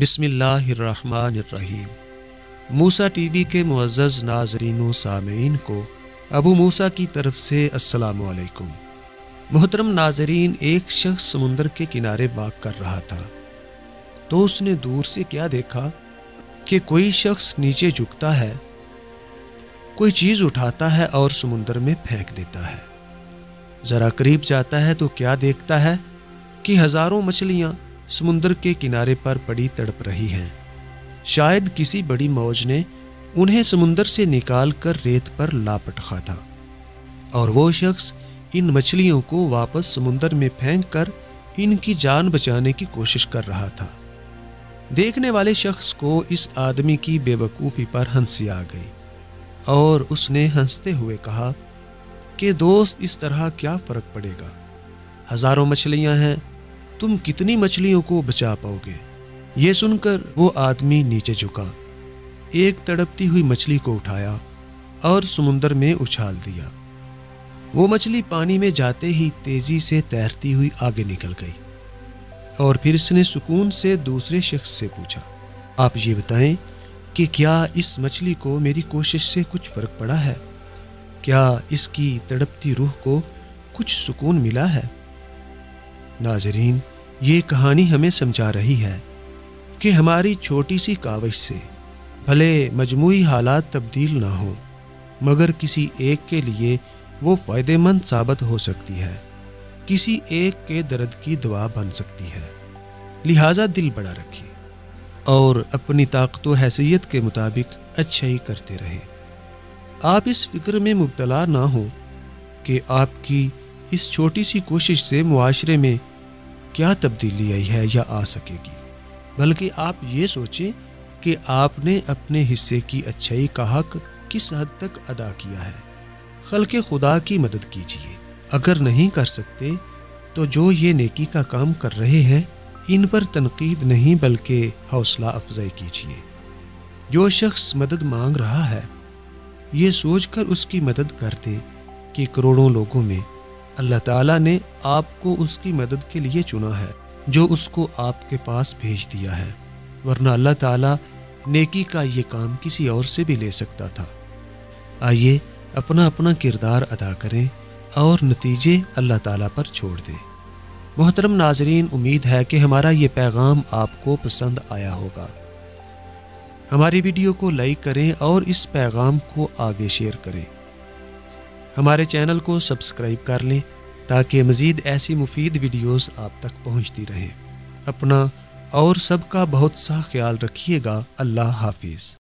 بسم اللہ الرحمن الرحیم۔ موسا ٹی وی کے معزز ناظرین و سامعین کو ابو موسا کی طرف سے السلام علیکم۔ محترم ناظرین، ایک شخص سمندر کے کنارے باغ کر رہا تھا۔ تو اس نے دور سے کیا دیکھا کہ کوئی شخص نیچے جھکتا ہے، کوئی چیز اٹھاتا ہے اور سمندر میں پھینک دیتا ہے۔ ذرا قریب جاتا ہے تو کیا دیکھتا ہے کہ ہزاروں مچھلیاں سمندر کے کنارے پر پڑی تڑپ رہی ہیں۔ شاید کسی بڑی موج نے انہیں سمندر سے نکال کر ریت پر لاپٹخا تھا۔ اور وہ شخص ان مچھلیوں کو واپس سمندر میں پھینک کر ان کی جان بچانے کی کوشش کر رہا تھا۔ دیکھنے والے شخص کو اس آدمی کی بے وقوفی پر ہنسی آ گئی اور اس نے ہنستے ہوئے کہا کہ دوست، اس طرح کیا فرق پڑے گا؟ ہزاروں مچھلیاں ہیں تم کتنی مچھلیوں کو بچا پاؤ گے؟ یہ سن کر وہ آدمی نیچے جھکا۔ ایک تڑپتی ہوئی مچھلی کو اٹھایا اور سمندر میں اچھال دیا۔ وہ مچھلی پانی میں جاتے ہی تیزی سے تیرتی ہوئی آگے نکل گئی۔ اور پھر اس نے سکون سے دوسرے شخص سے پوچھا، آپ یہ بتائیں کہ کیا اس مچھلی کو میری کوشش سے کچھ فرق پڑا ہے؟ کیا اس کی تڑپتی روح کو کچھ سکون ملا ہے؟ ناظرین، یہ کہانی ہمیں سمجھا رہی ہے کہ ہماری چھوٹی سی کاوش سے بھلے مجموعی حالات تبدیل نہ ہوں، مگر کسی ایک کے لیے وہ فائدہ مند ثابت ہو سکتی ہے، کسی ایک کے درد کی دعا بن سکتی ہے۔ لہٰذا دل بڑا رکھیے اور اپنی طاقت و حیثیت کے مطابق اچھا ہی کرتے رہیں آپ اس فکر میں مبتلا نہ ہوں کہ آپ کی اس چھوٹی سی کوشش سے معاشرے میں کیا تبدیلی آئی ہے یا آ سکے گی؟ بلکہ آپ یہ سوچیں کہ آپ نے اپنے حصے کی اچھائی کا حق کس حد تک ادا کیا ہے۔ خلق خدا کی مدد کیجیے اگر نہیں کر سکتے تو جو یہ نیکی کا کام کر رہے ہیں، ان پر تنقید نہیں بلکہ حوصلہ افزائی کیجیے جو شخص مدد مانگ رہا ہے، یہ سوچ کر اس کی مدد کر دیں کہ کروڑوں لوگوں میں اللہ تعالیٰ نے آپ کو اس کی مدد کے لیے چنا ہے، جو اس کو آپ کے پاس بھیج دیا ہے۔ ورنہ اللہ تعالیٰ نیکی کا یہ کام کسی اور سے بھی لے سکتا تھا۔ آئیے اپنا اپنا کردار ادا کریں اور نتیجے اللہ تعالیٰ پر چھوڑ دیں۔ محترم ناظرین، امید ہے کہ ہمارا یہ پیغام آپ کو پسند آیا ہوگا۔ ہماری ویڈیو کو لائک کریں اور اس پیغام کو آگے شیئر کریں۔ ہمارے چینل کو سبسکرائب کر لیں تاکہ مزید ایسی مفید ویڈیوز آپ تک پہنچتی رہیں۔ اپنا اور سب کا بہت سا خیال رکھیے گا۔ اللہ حافظ۔